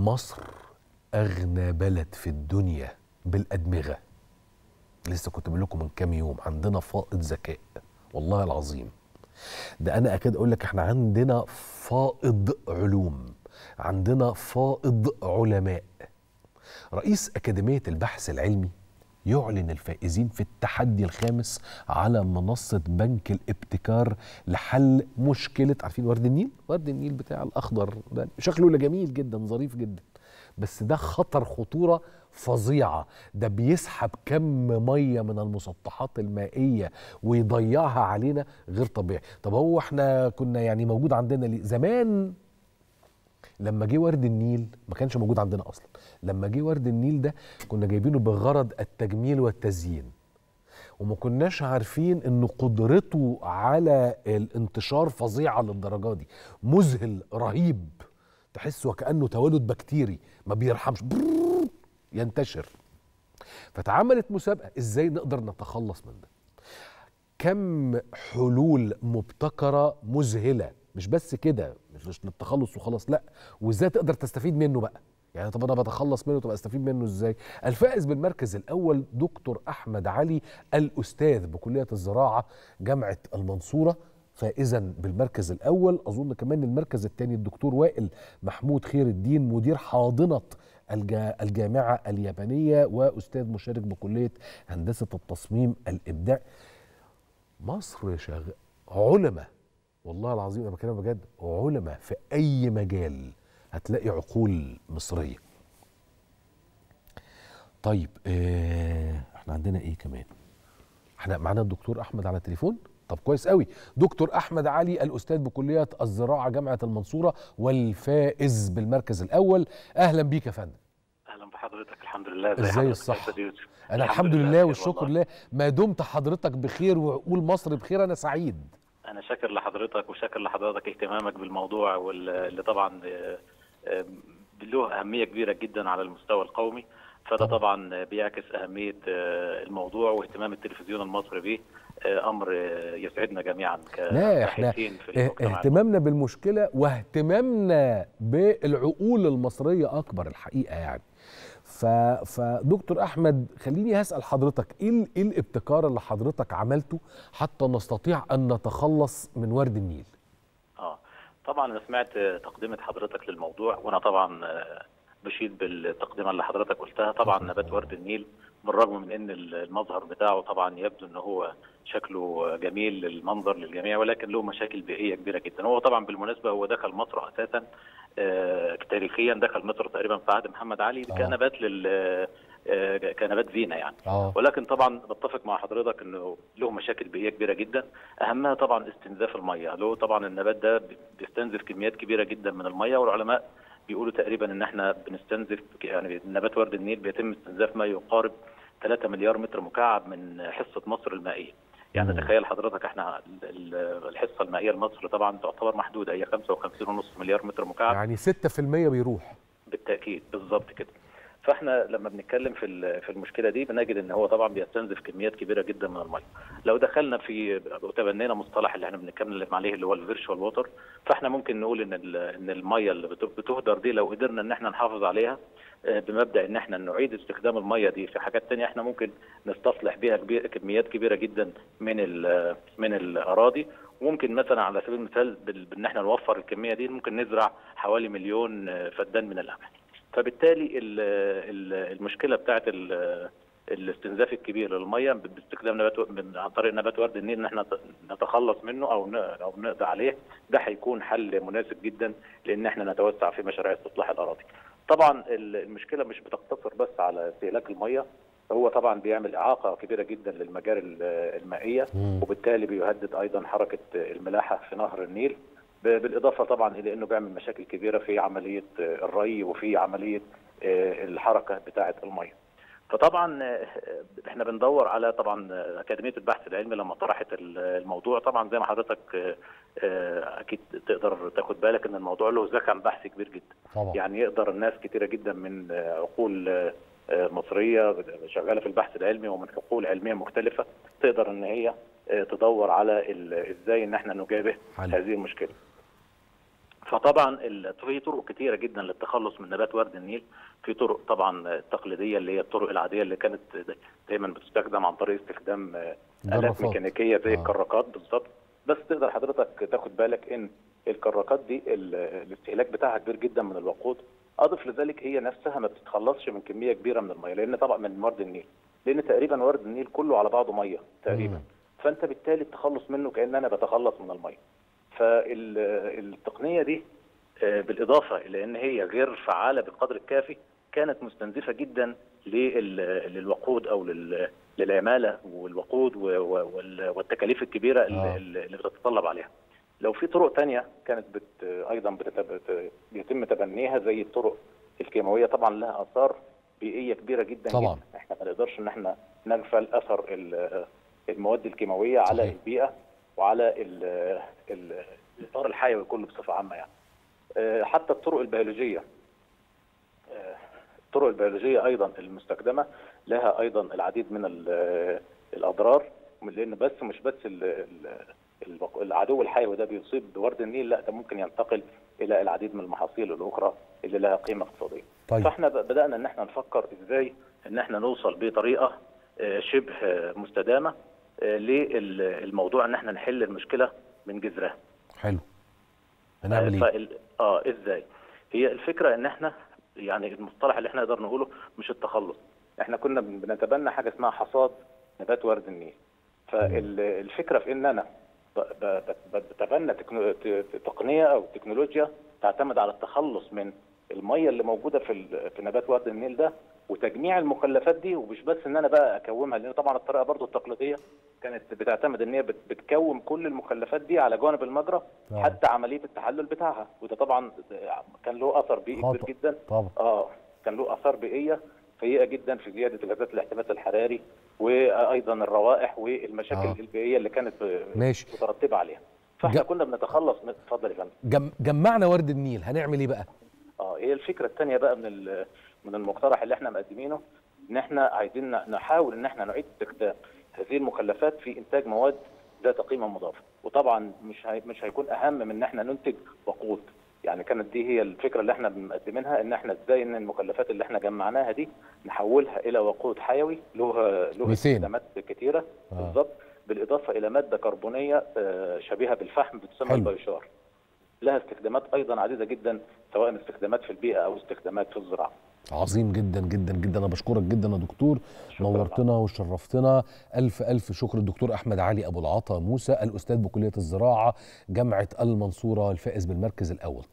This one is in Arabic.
مصر أغنى بلد في الدنيا بالأدمغة. لسه كنت بقول لكم من كام يوم عندنا فائض ذكاء والله العظيم. ده أنا أكاد أقول لك إحنا عندنا فائض علوم عندنا فائض علماء. رئيس أكاديمية البحث العلمي يعلن الفائزين في التحدي الخامس على منصة بنك الابتكار لحل مشكلة عارفين ورد النيل؟ ورد النيل بتاع الأخضر ده شكله جميل جدا ظريف جدا بس ده خطر خطورة فظيعة ده بيسحب كم مية من المسطحات المائية ويضيعها علينا غير طبيعي طب هو إحنا كنا يعني موجود عندنا؟ زمان لما جه ورد النيل ما كانش موجود عندنا أصلا. لما جه ورد النيل ده كنا جايبينه بغرض التجميل والتزيين. وما كناش عارفين إن قدرته على الانتشار فظيعة للدرجة دي. مذهل رهيب. تحس وكأنه تولد بكتيري ما بيرحمش. ينتشر. فتعملت مسابقة إزاي نقدر نتخلص من ده. كم حلول مبتكرة مذهلة. مش بس كده مش للتخلص وخلاص لا. وازاي تقدر تستفيد منه بقى؟ يعني طب أنا بتخلص منه طب استفيد منه إزاي؟ الفائز بالمركز الأول دكتور أحمد علي الأستاذ بكلية الزراعة جامعة المنصورة. فائزا بالمركز الأول أظن كمان المركز الثاني الدكتور وائل محمود خير الدين مدير حاضنة الجا- الجامعة اليابانية وأستاذ مشارك بكلية هندسة التصميم الإبداع. مصر شغ... علماء والله العظيم أنا بكلمك بجد علماء في أي مجال هتلاقي عقول مصرية. طيب آه إحنا عندنا إيه كمان؟ إحنا معانا الدكتور أحمد على التليفون؟ طب كويس قوي دكتور أحمد علي الأستاذ بكلية الزراعة جامعة المنصورة والفائز بالمركز الأول. أهلا بيك يا فندم. أهلا بحضرتك الحمد لله. إزاي يوسف؟ أنا الحمد لله والشكر لله. ما دمت حضرتك بخير وعقول مصر بخير أنا سعيد. أنا شاكر لحضرتك وشاكر لحضرتك اهتمامك بالموضوع واللي طبعا آه، آه، له أهمية كبيرة جدا على المستوى القومي. فده طبعا. بيعكس أهمية آه، الموضوع واهتمام التلفزيون المصري به آه، أمر يسعدنا جميعا لا إحنا المجتمع. اهتمامنا بالمشكلة واهتمامنا بالعقول المصرية أكبر الحقيقة يعني. ف... فدكتور أحمد خليني هسأل حضرتك إيه إيه الابتكار اللي حضرتك عملته حتى نستطيع أن نتخلص من ورد النيل؟ آه طبعا أنا سمعت تقدمه حضرتك للموضوع وأنا طبعا بشيد بالتقدمه اللي حضرتك قلتها. طبعا نبات ورد النيل بالرغم من إن المظهر بتاعه طبعا يبدو إن هو شكله جميل للمنظر للجميع ولكن له مشاكل بيئية كبيرة جدا. هو طبعا بالمناسبة هو دخل مصر أساسا آه، تاريخيا دخل مصر تقريبا في عهد محمد علي آه. كنبات لل آه، كنبات زينة يعني. آه. ولكن طبعا بتفق مع حضرتك إنه له مشاكل بيئية كبيرة جدا. أهمها طبعا استنزاف الميه له طبعا النبات ده بيستنزف كميات كبيرة جدا من الميه والعلماء بيقولوا تقريبا إن إحنا بنستنزف يعني نبات ورد النيل بيتم استنزاف ما يقارب 3 مليار متر مكعب من حصة مصر المائية. يعني مم. تخيل حضرتك إحنا ال- ال- الحصة المائية لمصر طبعا تعتبر محدودة هي 55.5 مليار متر مكعب. يعني 6% بيروح. بالتأكيد بالظبط كده. فاحنا لما بنتكلم في في المشكلة دي بنجد إن هو طبعا بيستنزف كميات كبيرة جدا من المية. لو دخلنا في وتبنينا مصطلح اللي إحنا بنتكلم عليه اللي هو ال virtual water فاحنا ممكن نقول إن إن المية اللي بت- بتهدر دي لو قدرنا إن إحنا نحافظ عليها آه، بمبدأ إن إحنا نعيد استخدام المية دي. في حاجات تانية إحنا ممكن نستصلح بيها كميات كبيرة جدا من من الأراضي. وممكن مثلا على سبيل المثال بإن إحنا نوفر الكمية دي ممكن نزرع حوالي مليون آه، فدان من القمح فبالتالي ال- ال- المشكلة بتاعت ال- الاستنزاف الكبير للمية باستخدام نبات عن طريق نبات ورد النيل إن إحنا نتخلص منه أو ن- أو نقضي عليه ده هيكون حل مناسب جدا لإن إحنا نتوسع في مشاريع استصلاح الأراضي. طبعا ال- المشكلة مش بتقتصر بس على استهلاك المية هو طبعا بيعمل إعاقة كبيرة جدا للمجاري ال- المائية. وبالتالي بيهدد أيضا حركة الملاحة في نهر النيل بالإضافة طبعا إلى إنه بيعمل مشاكل كبيرة في عملية الري وفي عملية آه، الحركة بتاعة المية. فطبعا آه، إحنا بندور على طبعا آه، أكاديمية البحث العلمي لما طرحت ال- الموضوع طبعا زي ما حضرتك آه، آه، أكيد تقدر تاخد بالك إن الموضوع له زخم بحث كبير جدا. طبعا يعني يقدر الناس كتيرة جدا من آه، عقول آه، آه، مصرية شغالة في البحث العلمي ومن حقول علمية مختلفة تقدر إن هي آه، تدور على إزاي إن إحنا نجابه حل. هذه المشكلة. فطبعا في طرق كتيرة جدا للتخلص من نبات ورد النيل في طرق طبعا التقليديه اللي هي الطرق العادية اللي كانت دايما بتستخدم عن طريق استخدام آه، آلات. ميكانيكية زي آه. الكراكات بالظبط بس تقدر حضرتك تاخد بالك إن الكراكات دي ال- الاستهلاك بتاعها كبير جدا من الوقود أضف لذلك هي نفسها ما بتتخلصش من كمية كبيرة من المية لأن طبعا من ورد النيل لأن تقريبا ورد النيل كله على بعضه مية تقريبا مم. فأنت بالتالي التخلص منه كأن أنا بتخلص من المية فالتقنية دي آه، بالإضافة إلى إن هي غير فعالة بالقدر الكافي كانت مستنزفة جدا لل- للوقود أو لل- للعمالة والوقود والتكاليف الكبيرة آه. اللي, بتتطلب عليها. لو في طرق تانية كانت بت. بت- بيتم تبنيها زي الطرق الكيماوية طبعا لها آثار بيئية كبيرة جدا طبعاً. جدا إحنا ما نقدرش إن إحنا نغفل أثر ال- المواد الكيماوية على صحيح. وعلى ال- ال- الإطار الحيوي كله بصفة عامة يعني. آه، حتى الطرق البيولوجية آه، الطرق البيولوجية أيضا المستخدمة لها أيضا العديد من ال- الأضرار لأن بس مش بس العدو الحيوي ده بيصيب بورد النيل لا ده ممكن ينتقل إلى العديد من المحاصيل الأخرى اللي لها قيمة اقتصادية. طيب فإحنا بدأنا إن إحنا نفكر إزاي إن إحنا نوصل بطريقة آه، شبه آه، مستدامة آه، للموضوع ان إحنا نحل المشكلة من جذرها. حلو هنعمل إيه فال... آه إزاي؟ هي الفكرة إن إحنا يعني المصطلح اللي إحنا نقدر نقوله مش التخلص، إحنا كنا بن- بنتبنى حاجة اسمها حصاد نبات ورد النيل. فالفكرة في إن أنا بتبنى تقنية أو تكنولوجيا تعتمد على التخلص من المية اللي موجودة في. في نبات ورد النيل ده وتجميع المخلفات دي ومش بس إن أنا بقى اكومها لأن طبعا الطريقة برضو التقليدية كانت بتعتمد إن هي بت- بتكوم كل المخلفات دي على جانب المجرى آه. حتى عملية التحلل بتاعها وده طبعا كان له أثر بيئي كبير. جدا طبعا آه كان له اثار بيئية سيئة جدا في زيادة غازات الاحتباس الحراري وأيضا الروائح والمشاكل آه. البيئية اللي كانت ماشي مترتبة عليها فإحنا جا- كنا بنتخلص من اتفضل يا فندم جم... جمعنا ورد النيل هنعمل إيه بقى هي الفكرة الثانية بقى من من المقترح اللي إحنا مقدمينه إن إحنا عايزين نحاول إن إحنا نعيد استخدام هذه المخلفات في إنتاج مواد ذات قيمة مضافة وطبعا مش هي مش هيكون أهم من إن إحنا ننتج وقود يعني كانت دي هي الفكرة اللي إحنا مقدمينها إن إحنا إزاي إن المخلفات اللي إحنا جمعناها دي نحولها إلى وقود حيوي له له. استخدامات كتيرة آه. بالظبط بالإضافة إلى مادة كربونية آه، شبيهة بالفحم بتسمى. البيشار لها استخدامات أيضا عديده جدا سواء استخدامات في البيئة أو استخدامات في الزراعة. عظيم جدا جدا جدا. أنا بشكرك جدا يا دكتور. نورتنا وشرفتنا. ألف ألف شكر الدكتور أحمد علي أبو العطا موسى الأستاذ بكلية الزراعة جامعة المنصورة الفائز بالمركز الأول.